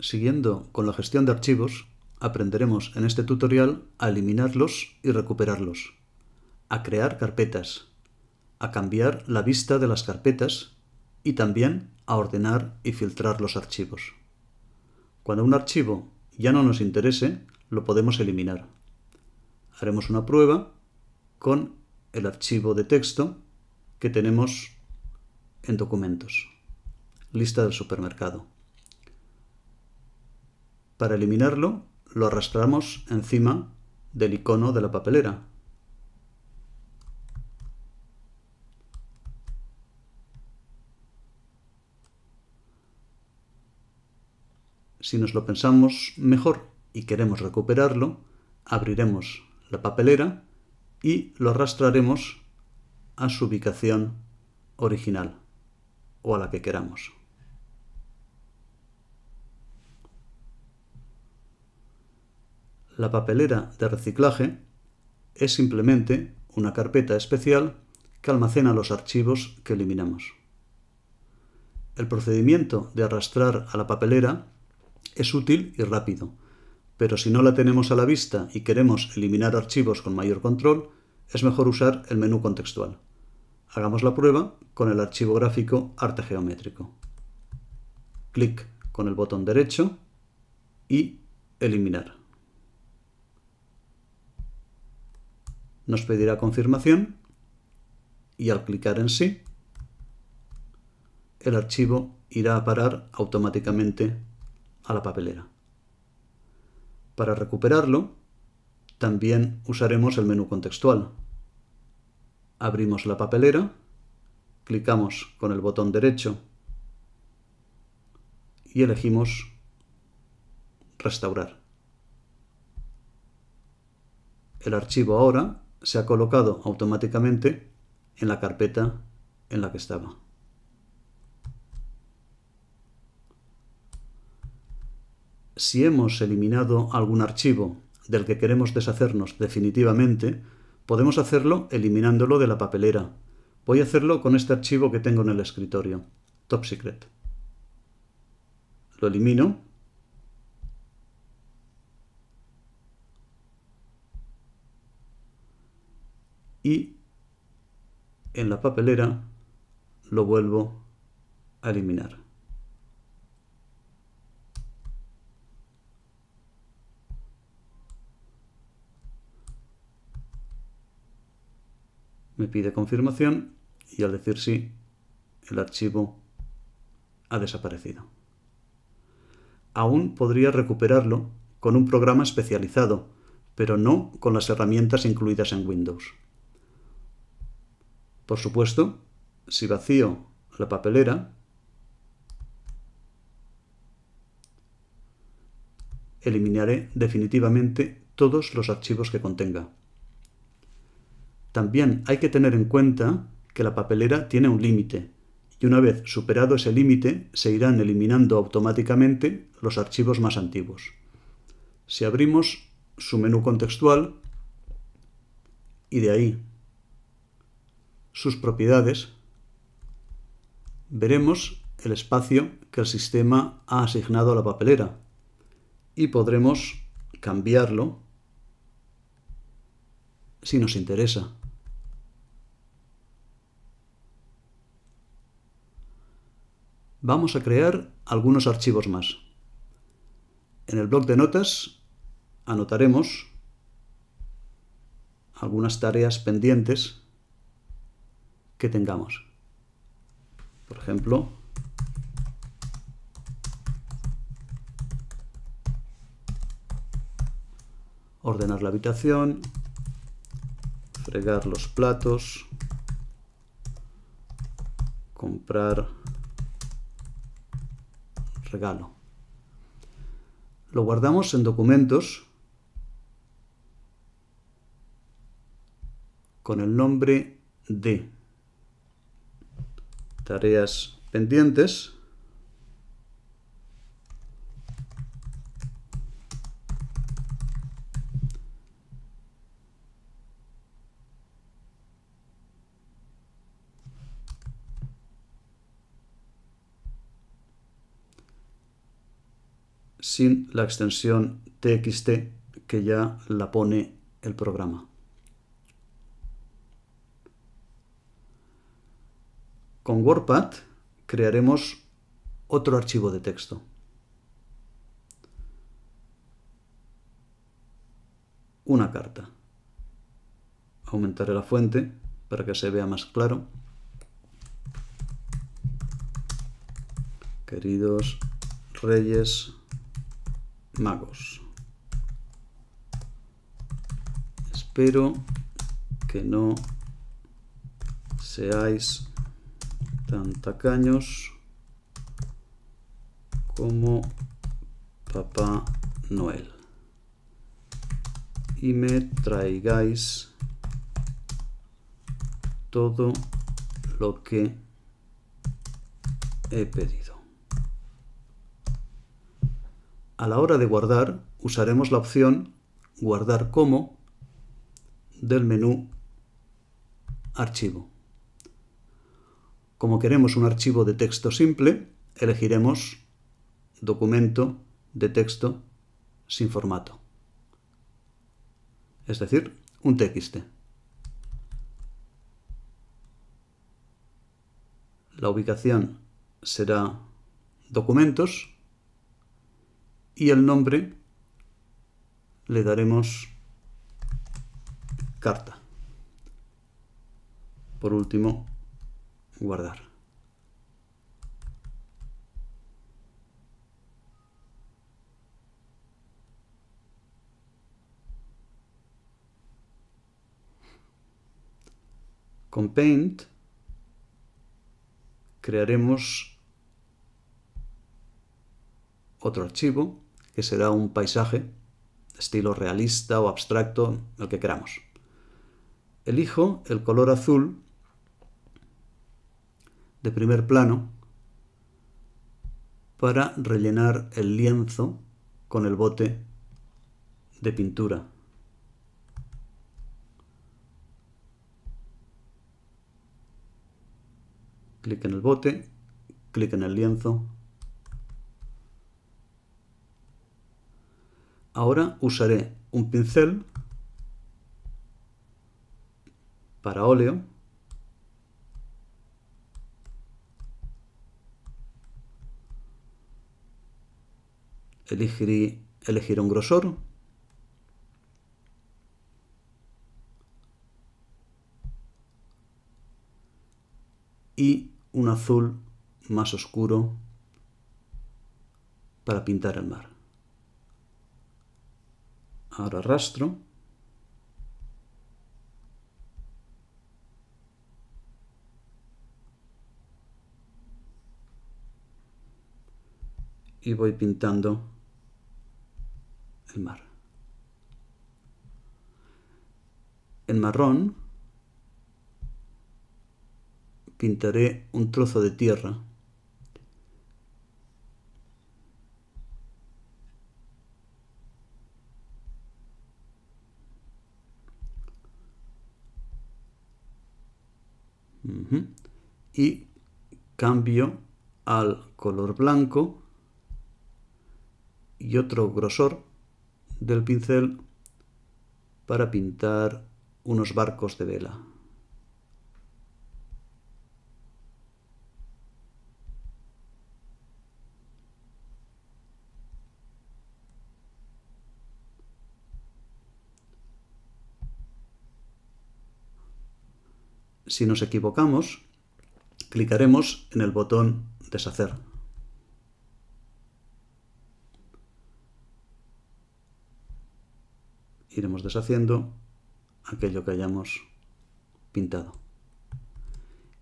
Siguiendo con la gestión de archivos, aprenderemos en este tutorial a eliminarlos y recuperarlos, a crear carpetas, a cambiar la vista de las carpetas y también a ordenar y filtrar los archivos. Cuando un archivo ya no nos interese, lo podemos eliminar. Haremos una prueba con el archivo de texto que tenemos en documentos. Lista del supermercado. Para eliminarlo, lo arrastramos encima del icono de la papelera. Si nos lo pensamos mejor y queremos recuperarlo, abriremos la papelera y lo arrastraremos a su ubicación original o a la que queramos. La papelera de reciclaje es simplemente una carpeta especial que almacena los archivos que eliminamos. El procedimiento de arrastrar a la papelera es útil y rápido, pero si no la tenemos a la vista y queremos eliminar archivos con mayor control, es mejor usar el menú contextual. Hagamos la prueba con el archivo gráfico arte geométrico. Clic con el botón derecho y eliminar. Nos pedirá confirmación y al clicar en sí, el archivo irá a parar automáticamente a la papelera. Para recuperarlo, también usaremos el menú contextual. Abrimos la papelera, clicamos con el botón derecho y elegimos Restaurar. El archivo ahora se ha colocado automáticamente en la carpeta en la que estaba. Si hemos eliminado algún archivo del que queremos deshacernos definitivamente, podemos hacerlo eliminándolo de la papelera. Voy a hacerlo con este archivo que tengo en el escritorio, Top Secret. Lo elimino y en la papelera lo vuelvo a eliminar. Me pide confirmación y al decir sí, el archivo ha desaparecido. Aún podría recuperarlo con un programa especializado, pero no con las herramientas incluidas en Windows. Por supuesto, si vacío la papelera, eliminaré definitivamente todos los archivos que contenga. También hay que tener en cuenta que la papelera tiene un límite y una vez superado ese límite se irán eliminando automáticamente los archivos más antiguos. Si abrimos su menú contextual y de ahí sus propiedades, veremos el espacio que el sistema ha asignado a la papelera y podremos cambiarlo si nos interesa. Vamos a crear algunos archivos más. En el bloc de notas anotaremos algunas tareas pendientes que tengamos. Por ejemplo, ordenar la habitación, fregar los platos, comprar regalo. Lo guardamos en documentos con el nombre de tareas pendientes. sin la extensión txt que ya la pone el programa. Con WordPad crearemos otro archivo de texto. Una carta. Aumentaré la fuente para que se vea más claro. Queridos Reyes Magos, espero que no seáis tan tacaños como Papá Noel y me traigáis todo lo que he pedido. A la hora de guardar usaremos la opción guardar como del menú archivo. Como queremos un archivo de texto simple, elegiremos documento de texto sin formato, es decir, un TXT. La ubicación será documentos y el nombre le daremos carta. Por último, guardar. Con Paint crearemos otro archivo que será un paisaje estilo realista o abstracto, el que queramos. Elijo el color azul de primer plano para rellenar el lienzo con el bote de pintura. Clic en el bote, clic en el lienzo. Ahora usaré un pincel para óleo elegiré, elegir un grosor y un azul más oscuro para pintar el mar. Ahora arrastro. Y voy pintando el mar. En marrón pintaré un trozo de tierra y cambio al color blanco y otro grosor del pincel para pintar unos barcos de vela. Si nos equivocamos, clicaremos en el botón Deshacer. Iremos deshaciendo aquello que hayamos pintado.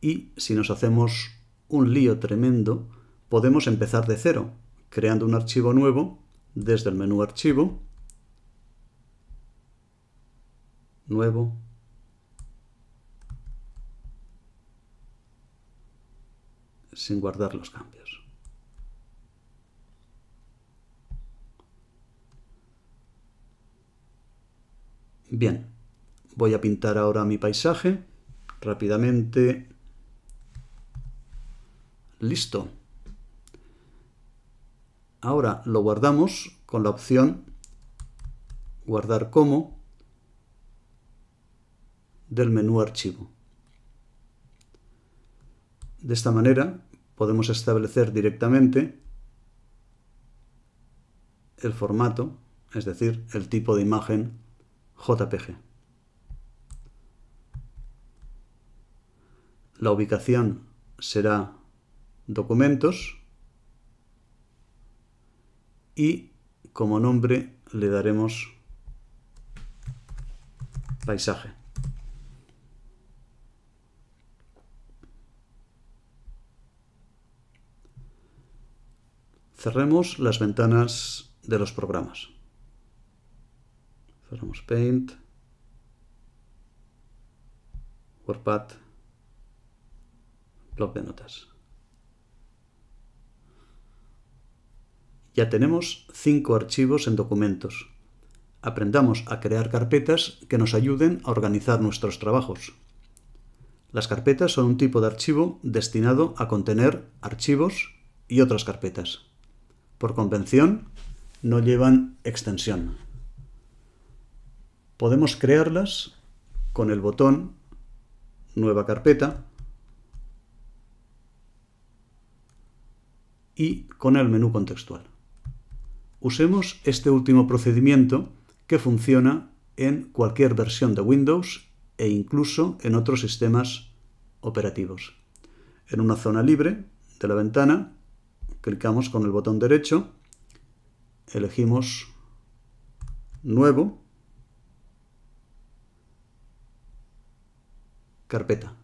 Y si nos hacemos un lío tremendo, podemos empezar de cero, creando un archivo nuevo desde el menú Archivo, Nuevo, sin guardar los cambios. Bien, voy a pintar ahora mi paisaje rápidamente. Listo. Ahora lo guardamos con la opción guardar como del menú archivo. De esta manera podemos establecer directamente el formato, es decir, el tipo de imagen JPG. La ubicación será documentos y como nombre le daremos paisaje. Cerremos las ventanas de los programas. Cerramos Paint, WordPad, blog de notas. Ya tenemos cinco archivos en documentos. Aprendamos a crear carpetas que nos ayuden a organizar nuestros trabajos. Las carpetas son un tipo de archivo destinado a contener archivos y otras carpetas por convención, no llevan extensión. Podemos crearlas con el botón Nueva carpeta y con el menú contextual. Usemos este último procedimiento que funciona en cualquier versión de Windows e incluso en otros sistemas operativos. En una zona libre de la ventana clicamos con el botón derecho, elegimos Nuevo, Carpeta.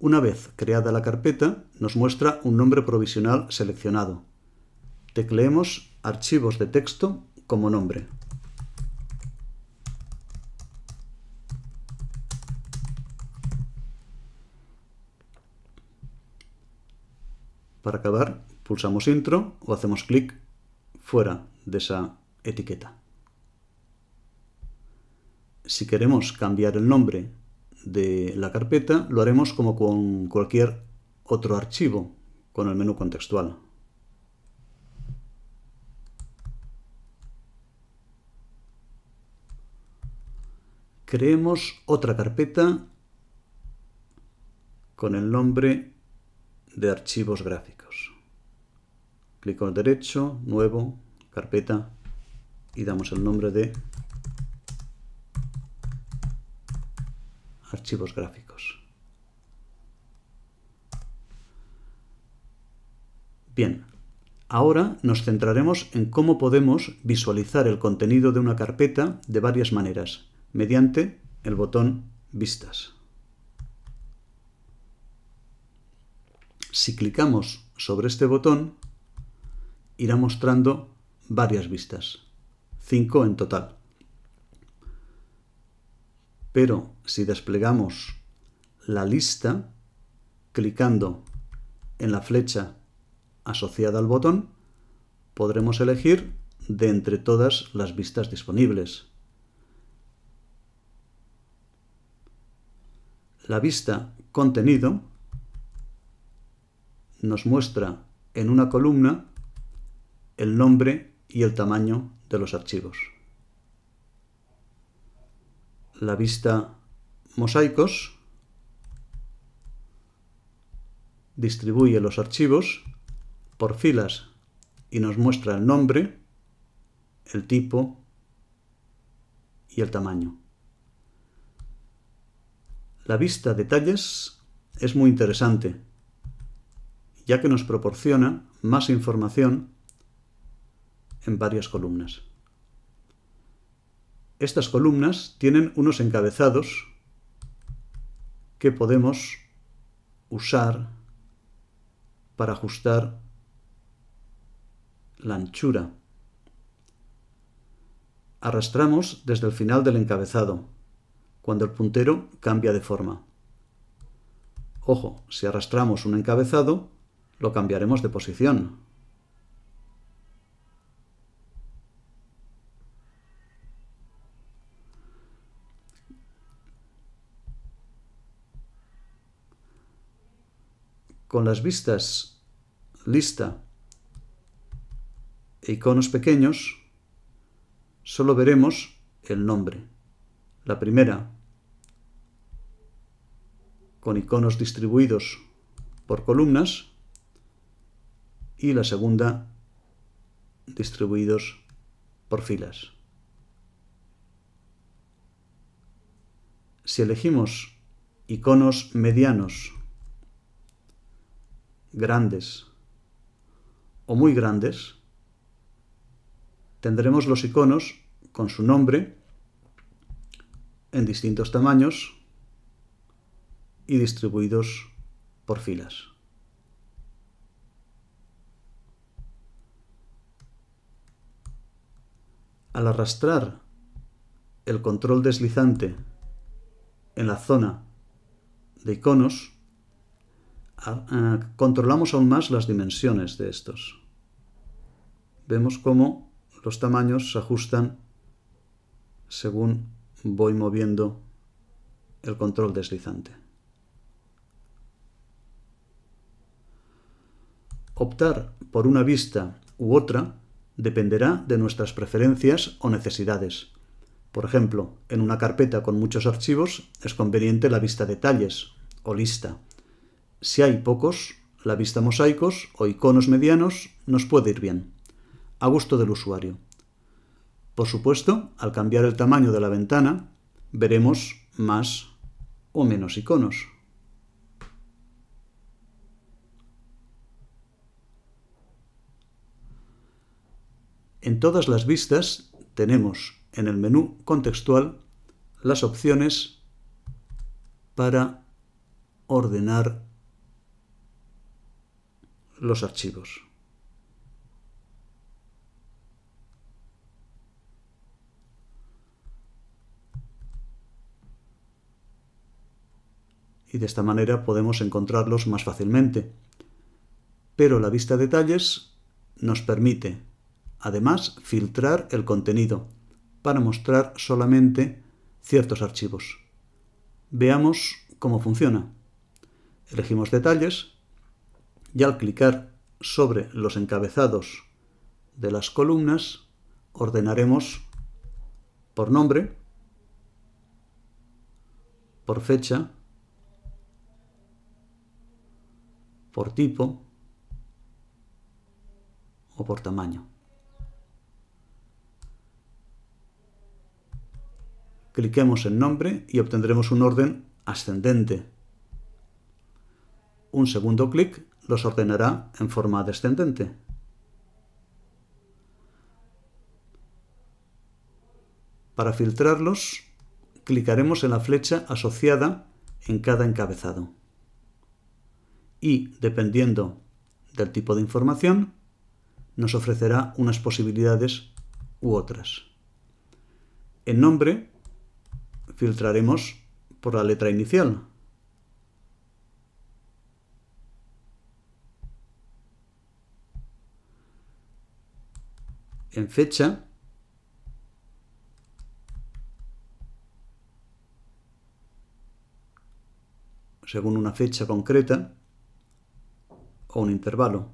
Una vez creada la carpeta, nos muestra un nombre provisional seleccionado. Tecleemos Archivos de texto como nombre. Para acabar, pulsamos intro o hacemos clic fuera de esa etiqueta. Si queremos cambiar el nombre de la carpeta, lo haremos como con cualquier otro archivo, con el menú contextual. Creemos otra carpeta con el nombre de archivos gráficos. Clic derecho, nuevo, carpeta y damos el nombre de archivos gráficos. Bien, ahora nos centraremos en cómo podemos visualizar el contenido de una carpeta de varias maneras, mediante el botón Vistas. Si clicamos sobre este botón, irá mostrando varias vistas, cinco en total. Pero si desplegamos la lista, clicando en la flecha asociada al botón, podremos elegir de entre todas las vistas disponibles. La vista contenido nos muestra en una columna el nombre y el tamaño de los archivos. La vista mosaicos distribuye los archivos por filas y nos muestra el nombre, el tipo y el tamaño. La vista detalles es muy interesante ya que nos proporciona más información en varias columnas. Estas columnas tienen unos encabezados que podemos usar para ajustar la anchura. Arrastramos desde el final del encabezado, cuando el puntero cambia de forma. Ojo, si arrastramos un encabezado, lo cambiaremos de posición. Con las vistas lista e iconos pequeños, solo veremos el nombre. La primera con iconos distribuidos por columnas y la segunda distribuidos por filas. Si elegimos iconos medianos, grandes o muy grandes, tendremos los iconos con su nombre en distintos tamaños y distribuidos por filas. Al arrastrar el control deslizante en la zona de iconos, controlamos aún más las dimensiones de estos. Vemos cómo los tamaños se ajustan según voy moviendo el control deslizante. Optar por una vista u otra dependerá de nuestras preferencias o necesidades. Por ejemplo, en una carpeta con muchos archivos es conveniente la vista detalles o lista. Si hay pocos, la vista mosaicos o iconos medianos nos puede ir bien, a gusto del usuario. Por supuesto, al cambiar el tamaño de la ventana, veremos más o menos iconos. En todas las vistas tenemos en el menú contextual las opciones para ordenar los archivos. Y de esta manera podemos encontrarlos más fácilmente. Pero la vista detalles nos permite Además, filtrar el contenido para mostrar solamente ciertos archivos. Veamos cómo funciona. Elegimos detalles y al clicar sobre los encabezados de las columnas ordenaremos por nombre, por fecha, por tipo o por tamaño. cliquemos en nombre y obtendremos un orden ascendente. Un segundo clic los ordenará en forma descendente. Para filtrarlos, clicaremos en la flecha asociada en cada encabezado. Y, dependiendo del tipo de información, nos ofrecerá unas posibilidades u otras. En nombre filtraremos por la letra inicial. En fecha, según una fecha concreta o un intervalo.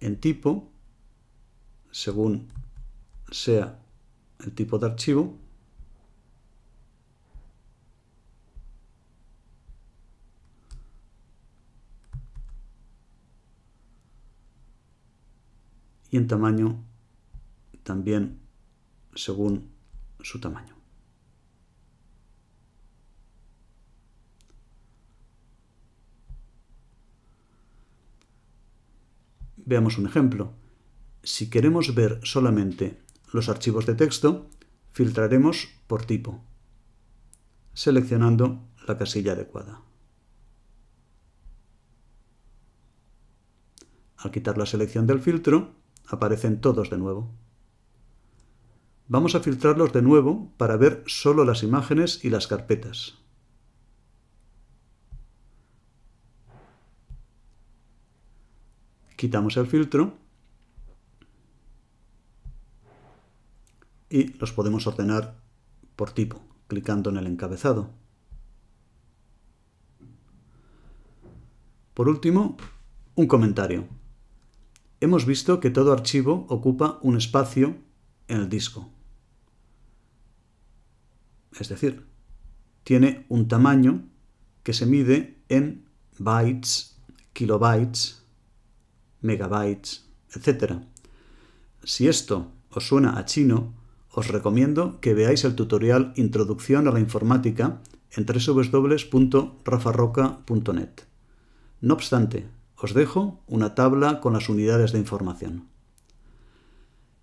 En tipo, según sea el tipo de archivo y en tamaño también según su tamaño. Veamos un ejemplo. Si queremos ver solamente los archivos de texto, filtraremos por tipo, seleccionando la casilla adecuada. Al quitar la selección del filtro, aparecen todos de nuevo. Vamos a filtrarlos de nuevo para ver solo las imágenes y las carpetas. Quitamos el filtro y los podemos ordenar por tipo, clicando en el encabezado. Por último, un comentario. Hemos visto que todo archivo ocupa un espacio en el disco. Es decir, tiene un tamaño que se mide en bytes, kilobytes, megabytes, etc. Si esto os suena a chino, os recomiendo que veáis el tutorial Introducción a la Informática en www.rafarroca.net. No obstante, os dejo una tabla con las unidades de información.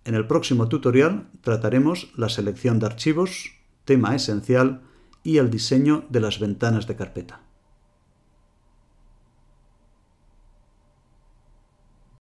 En el próximo tutorial trataremos la selección de archivos, tema esencial y el diseño de las ventanas de carpeta.